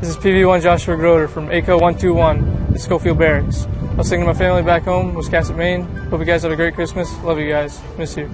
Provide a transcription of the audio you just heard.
This is PV1 Joshua Groder from ACO 121 at Schofield Barracks. I was thinking of my family back home, Wisconsin, Maine. Hope you guys had a great Christmas. Love you guys. Miss you.